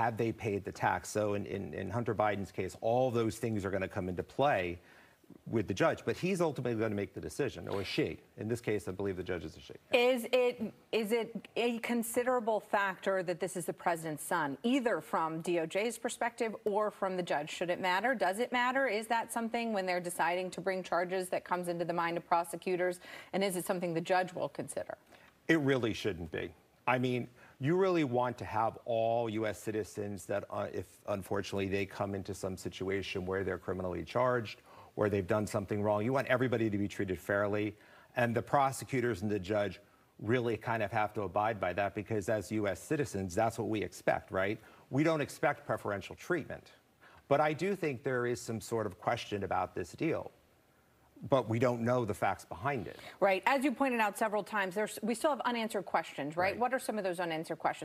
had they paid the tax? So in, in, in Hunter Biden's case, all those things are going to come into play with the judge, but he's ultimately going to make the decision, or she. In this case, I believe the judge is a she. Is it is it a considerable factor that this is the president's son, either from DOJ's perspective or from the judge? Should it matter? Does it matter? Is that something when they're deciding to bring charges that comes into the mind of prosecutors, and is it something the judge will consider? It really shouldn't be. I mean, you really want to have all U.S. citizens that, uh, if unfortunately they come into some situation where they're criminally charged or they've done something wrong, you want everybody to be treated fairly. And the prosecutors and the judge really kind of have to abide by that because as U.S. citizens, that's what we expect, right? We don't expect preferential treatment. But I do think there is some sort of question about this deal but we don't know the facts behind it. Right. As you pointed out several times, there's we still have unanswered questions, right? right? What are some of those unanswered questions?